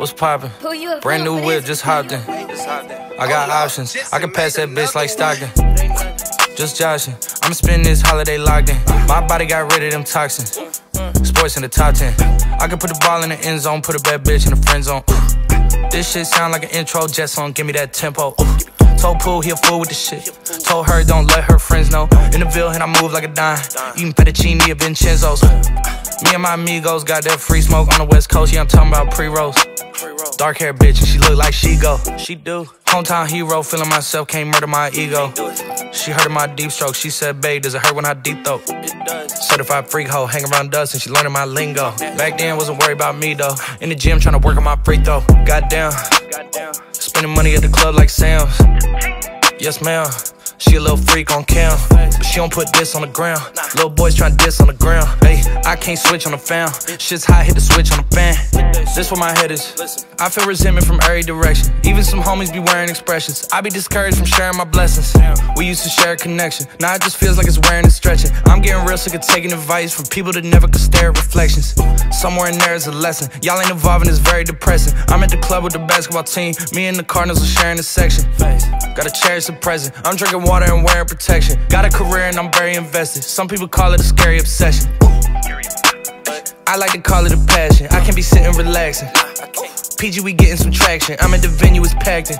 What's poppin'? Brand new whip, just hopped in. I got options. I can pass that bitch like Stockton. Just joshing. I'ma spend this holiday locked in. My body got rid of them toxins. Sports in the top 10. I can put the ball in the end zone, put a bad bitch in the friend zone. This shit sound like an intro jet song, give me that tempo. Told Pooh he a fool with the shit. Told her don't let her friends know. In the Ville and I move like a dime. Eating fettuccine at Vincenzo's. Me and my amigos got that free smoke on the west coast. Yeah, I'm talking about pre-rolls. Dark hair bitch and she look like she go. She do. Hometown hero, feeling myself, can't murder my ego. She heard of my deep stroke. She said, babe, does it hurt when I deep throat? It does. Certified freak hoe, hang around dust and she learning my lingo. Back then, wasn't worried about me though. In the gym, trying to work on my free throw. Goddamn. Spending money at the club like Sam's. Yes, ma'am. She a little freak on cam, but she don't put this on the ground. Little boys tryna diss on the ground. Hey, I can't switch on the fan. Shit's hot, hit the switch on the fan. This where my head is. I feel resentment from every direction. Even some homies be wearing expressions. I be discouraged from sharing my blessings. We used to share a connection. Now it just feels like it's wearing and stretching. I'm getting real sick of taking advice from people that never could stare at reflections. Somewhere in there is a lesson. Y'all ain't evolving, it's very depressing. At the club with the basketball team. Me and the Cardinals are sharing a section. Gotta cherish the present. I'm drinking water and wearing protection. Got a career and I'm very invested. Some people call it a scary obsession. I like to call it a passion. I can be sitting relaxing. PG, we getting some traction. I'm at the venue, it's packed in.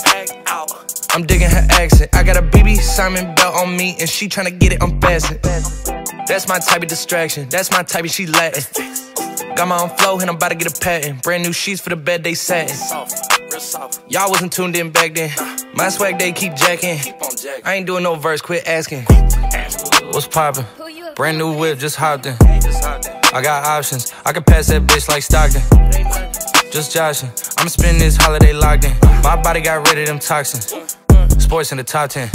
I'm digging her accent. I got a BB Simon belt on me, and she tryna get it unfastened. That's my type of distraction. That's my type of she Latin. Got my own flow, and I'm about to get a patent. Brand new sheets for the bed, they satin. Y'all wasn't tuned in back then. My swag, they keep jacking. I ain't doing no verse, quit asking. What's poppin'? Brand new whip, just hopped in. I got options. I can pass that bitch like Stockton. Just joshing. I'ma spend this holiday locked in. My body got rid of them toxins. Mm, mm. Sports in the top 10.